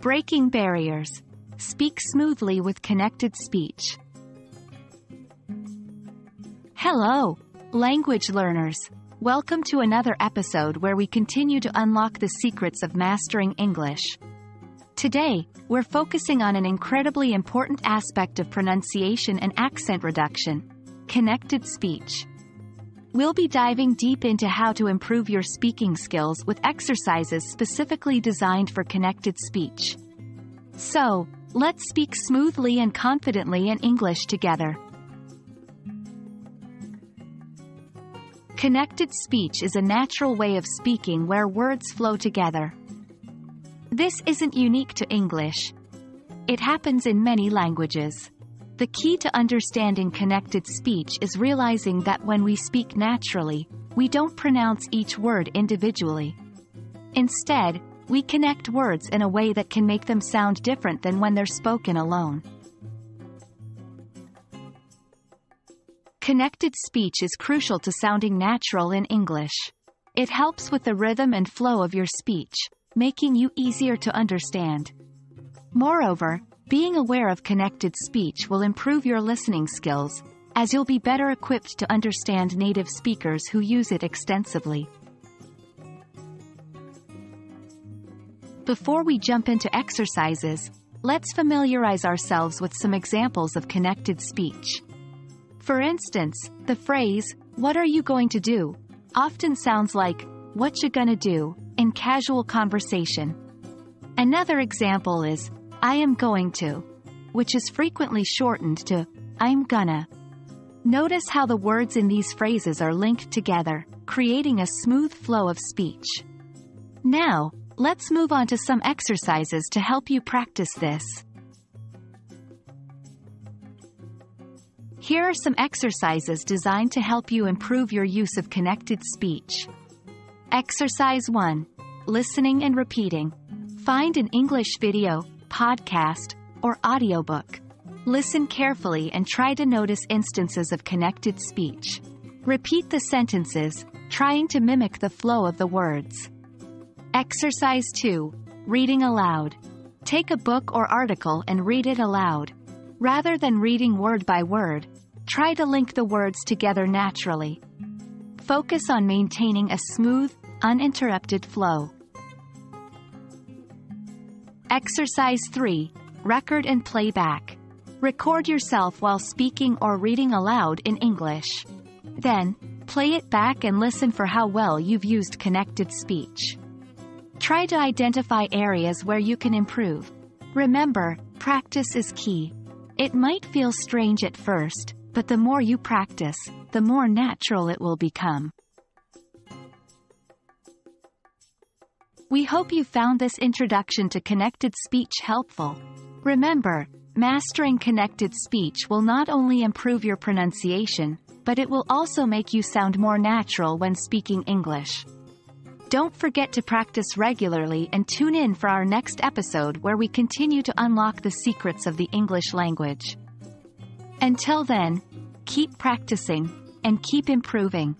Breaking barriers. Speak smoothly with connected speech. Hello, language learners. Welcome to another episode where we continue to unlock the secrets of mastering English. Today, we're focusing on an incredibly important aspect of pronunciation and accent reduction connected speech. We'll be diving deep into how to improve your speaking skills with exercises specifically designed for connected speech. So, let's speak smoothly and confidently in English together. Connected speech is a natural way of speaking where words flow together. This isn't unique to English. It happens in many languages. The key to understanding connected speech is realizing that when we speak naturally, we don't pronounce each word individually. Instead, we connect words in a way that can make them sound different than when they're spoken alone. Connected speech is crucial to sounding natural in English. It helps with the rhythm and flow of your speech, making you easier to understand. Moreover, being aware of connected speech will improve your listening skills, as you'll be better equipped to understand native speakers who use it extensively. Before we jump into exercises, let's familiarize ourselves with some examples of connected speech. For instance, the phrase, what are you going to do, often sounds like, what you gonna do, in casual conversation. Another example is, I am going to, which is frequently shortened to I'm gonna. Notice how the words in these phrases are linked together, creating a smooth flow of speech. Now, let's move on to some exercises to help you practice this. Here are some exercises designed to help you improve your use of connected speech. Exercise 1. Listening and repeating. Find an English video, podcast, or audiobook. Listen carefully and try to notice instances of connected speech. Repeat the sentences, trying to mimic the flow of the words. Exercise 2. Reading aloud. Take a book or article and read it aloud. Rather than reading word by word, try to link the words together naturally. Focus on maintaining a smooth, uninterrupted flow. Exercise 3. Record and playback. Record yourself while speaking or reading aloud in English. Then, play it back and listen for how well you've used connected speech. Try to identify areas where you can improve. Remember, practice is key. It might feel strange at first, but the more you practice, the more natural it will become. We hope you found this introduction to connected speech helpful. Remember, mastering connected speech will not only improve your pronunciation, but it will also make you sound more natural when speaking English. Don't forget to practice regularly and tune in for our next episode where we continue to unlock the secrets of the English language. Until then, keep practicing and keep improving.